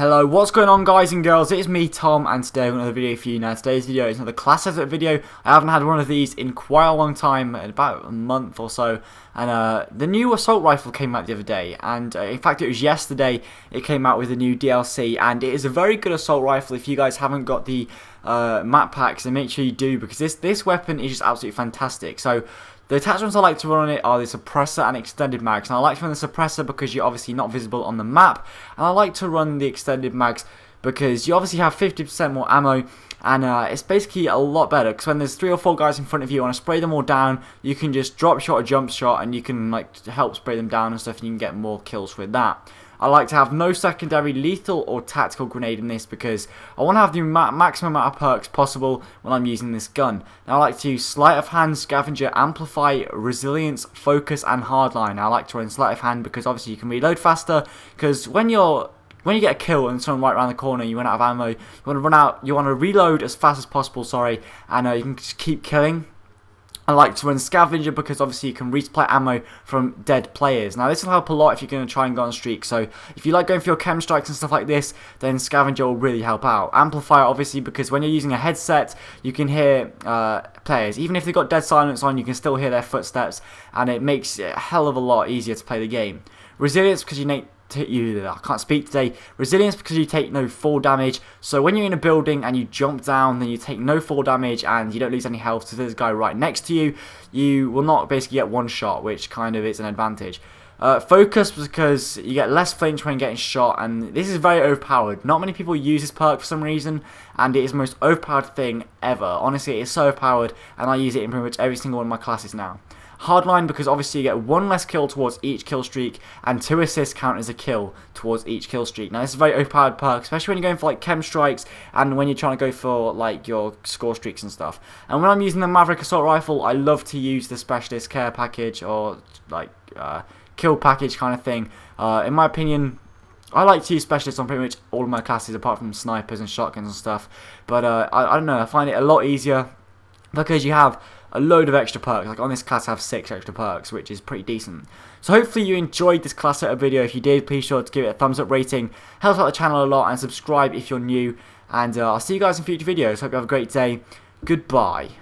Hello, what's going on guys and girls? It's me Tom and today I've got another video for you. Now today's video is another class setup video. I haven't had one of these in quite a long time, about a month or so. And uh, the new assault rifle came out the other day and uh, in fact it was yesterday it came out with a new DLC and it is a very good assault rifle if you guys haven't got the uh, map packs then make sure you do because this, this weapon is just absolutely fantastic. So the attachments I like to run on it are the suppressor and extended mags. And I like to run the suppressor because you're obviously not visible on the map. And I like to run the extended mags because you obviously have 50% more ammo and uh, it's basically a lot better because when there's three or four guys in front of you, and I spray them all down, you can just drop shot or jump shot and you can like help spray them down and stuff and you can get more kills with that. I like to have no secondary lethal or tactical grenade in this because I want to have the ma maximum amount of perks possible when I'm using this gun. Now I like to use sleight of hand, scavenger, amplify, resilience, focus and hardline. I like to run sleight of hand because obviously you can reload faster because when you're when you get a kill and someone right around the corner, you run out of ammo. You want to run out. You want to reload as fast as possible. Sorry, and uh, you can just keep killing. I like to run Scavenger because obviously you can resupply ammo from dead players. Now this will help a lot if you're going to try and go on streak. So if you like going for your KEM strikes and stuff like this, then Scavenger will really help out. Amplifier obviously because when you're using a headset, you can hear uh, players. Even if they've got dead silence on, you can still hear their footsteps and it makes it a hell of a lot easier to play the game. Resilience because you need you I can't speak today. Resilience because you take no fall damage. So when you're in a building and you jump down, then you take no fall damage and you don't lose any health to this guy right next to you. You will not basically get one shot, which kind of is an advantage. Uh, focus because you get less flinch when getting shot, and this is very overpowered. Not many people use this perk for some reason, and it is the most overpowered thing ever. Honestly, it is so overpowered, and I use it in pretty much every single one of my classes now. Hardline because obviously you get one less kill towards each kill streak and two assists count as a kill towards each kill streak. Now this is a very overpowered perk, especially when you're going for like KEM strikes and when you're trying to go for like your score streaks and stuff. And when I'm using the Maverick Assault Rifle, I love to use the Specialist Care package or like uh, kill package kind of thing. Uh, in my opinion, I like to use specialists on pretty much all of my classes apart from snipers and shotguns and stuff. But uh, I, I, don't know, I find it a lot easier because you have a load of extra perks. Like on this class I have 6 extra perks, which is pretty decent. So hopefully you enjoyed this class setup video. If you did, please sure to give it a thumbs up rating. Helps out the channel a lot and subscribe if you're new. And uh, I'll see you guys in future videos. Hope you have a great day. Goodbye.